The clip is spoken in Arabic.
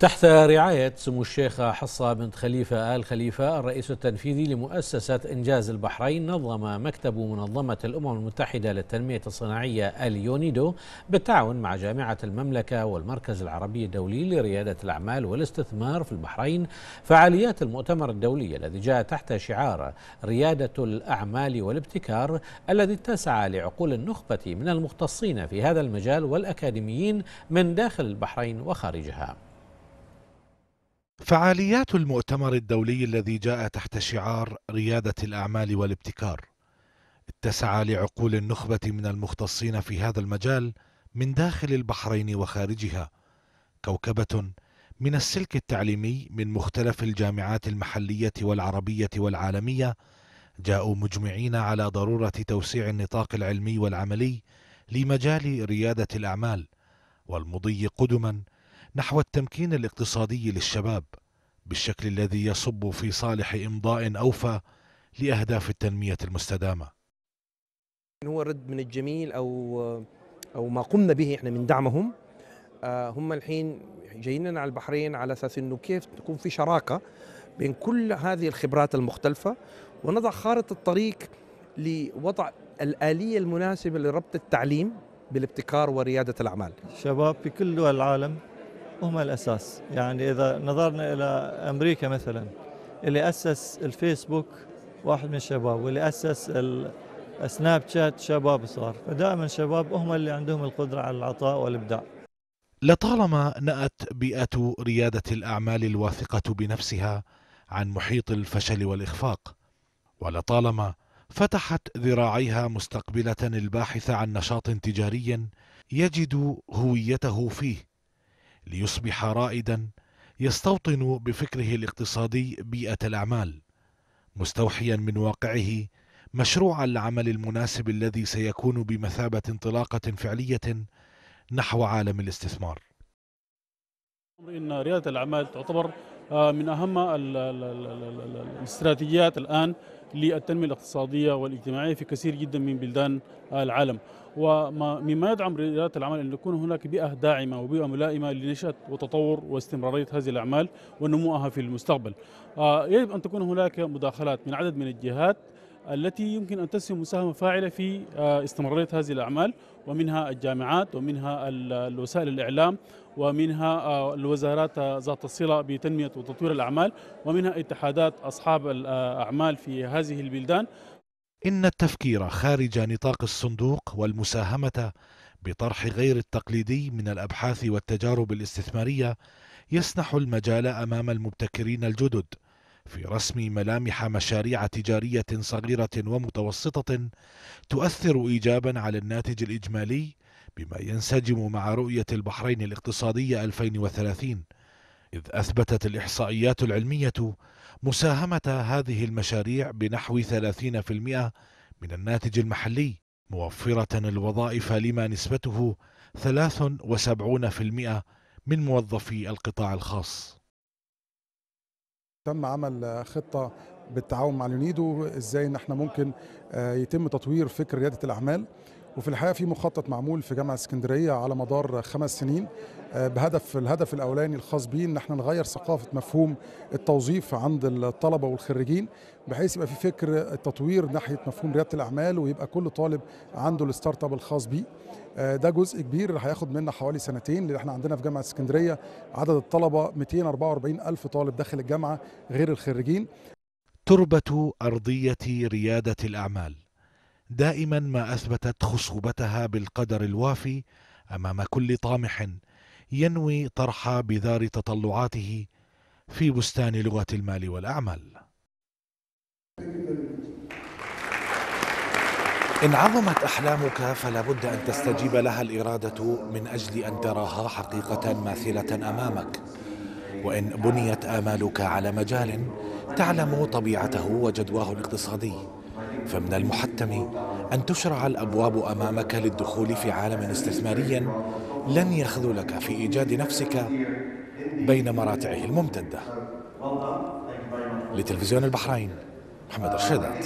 تحت رعاية سمو الشيخة حصة بنت خليفة آل خليفة الرئيس التنفيذي لمؤسسة إنجاز البحرين نظم مكتب منظمة الأمم المتحدة للتنمية الصناعية اليونيدو بالتعاون مع جامعة المملكة والمركز العربي الدولي لريادة الأعمال والاستثمار في البحرين فعاليات المؤتمر الدولي الذي جاء تحت شعار ريادة الأعمال والابتكار الذي اتسع لعقول النخبة من المختصين في هذا المجال والأكاديميين من داخل البحرين وخارجها. فعاليات المؤتمر الدولي الذي جاء تحت شعار ريادة الأعمال والابتكار اتسع لعقول النخبة من المختصين في هذا المجال من داخل البحرين وخارجها كوكبة من السلك التعليمي من مختلف الجامعات المحلية والعربية والعالمية جاءوا مجمعين على ضرورة توسيع النطاق العلمي والعملي لمجال ريادة الأعمال والمضي قدما نحو التمكين الاقتصادي للشباب. بالشكل الذي يصب في صالح إمضاء أوفى لأهداف التنمية المستدامة. هو رد من الجميل أو أو ما قمنا به إحنا من دعمهم آه، هم الحين جايين لنا على البحرين على أساس أنه كيف تكون في شراكة بين كل هذه الخبرات المختلفة ونضع خارطة الطريق لوضع الآلية المناسبة لربط التعليم بالابتكار وريادة الأعمال. شباب في كل دول العالم هم الأساس. يعني إذا نظرنا إلى أمريكا مثلا اللي أسس الفيسبوك واحد من الشباب واللي أسس السناب شات شباب صار. فدائما الشباب هم اللي عندهم القدرة على العطاء والإبداع. لطالما نأت بيئة ريادة الأعمال الواثقة بنفسها عن محيط الفشل والإخفاق ولطالما فتحت ذراعيها مستقبلة الباحث عن نشاط تجاري يجد هويته فيه. ليصبح رائدا يستوطن بفكره الاقتصادي بيئة الأعمال مستوحيا من واقعه مشروع العمل المناسب الذي سيكون بمثابة انطلاقة فعلية نحو عالم الاستثمار. إن ريادة الأعمال تعتبر من أهم الاستراتيجيات الآن للتنمية الاقتصادية والاجتماعية في كثير جدا من بلدان العالم. ومما يدعم ريادة الأعمال أن يكون هناك بيئة داعمة وبيئة ملائمة لنشأة وتطور واستمرارية هذه الأعمال ونموها في المستقبل. آه، يجب أن تكون هناك مداخلات من عدد من الجهات التي يمكن أن تسهم مساهمة فاعلة في آه، استمرارية هذه الأعمال ومنها الجامعات ومنها وسائل الإعلام ومنها آه، الوزارات ذات الصلة بتنمية وتطوير الأعمال ومنها اتحادات أصحاب الأعمال في هذه البلدان. إن التفكير خارج نطاق الصندوق والمساهمة بطرح غير التقليدي من الأبحاث والتجارب الاستثمارية يسنح المجال أمام المبتكرين الجدد في رسم ملامح مشاريع تجارية صغيرة ومتوسطة تؤثر إيجابا على الناتج الإجمالي بما ينسجم مع رؤية البحرين الاقتصادية 2030 إذ أثبتت الإحصائيات العلمية مساهمة هذه المشاريع بنحو 30% من الناتج المحلي موفرة الوظائف لما نسبته 73% من موظفي القطاع الخاص. تم عمل خطة بالتعاون مع اليونيدو إزاي ان إحنا ممكن آه، يتم تطوير فكر ريادة الأعمال. وفي الحقيقة في مخطط معمول في جامعة اسكندرية على مدار خمس سنين آه، بهدف الهدف الأولاني الخاص بيه إن إحنا نغير ثقافة مفهوم التوظيف عند الطلبة والخريجين بحيث يبقى في فكر التطوير ناحية مفهوم ريادة الأعمال ويبقى كل طالب عنده ال startup الخاص بيه. آه، ده جزء كبير هياخد منا حوالي سنتين لأن إحنا عندنا في جامعة اسكندرية عدد الطلبة 244 ألف طالب داخل الجامعة غير الخريجين. تربة أرضية ريادة الأعمال. دائما ما أثبتت خصوبتها بالقدر الوافي أمام كل طامح ينوي طرح بذار تطلعاته في بستان لغه المال والأعمال. إن عظمت أحلامك فلا بد أن تستجيب لها الإرادة من أجل أن تراها حقيقة ماثلة أمامك. وإن بنيت آمالك على مجال تعلم طبيعته وجدواه الاقتصادي. فمن المحتم أن تشرع الأبواب أمامك للدخول في عالم استثماري لن يخذلك في إيجاد نفسك بين مراتعه الممتدة. لتلفزيون البحرين محمد رشيدات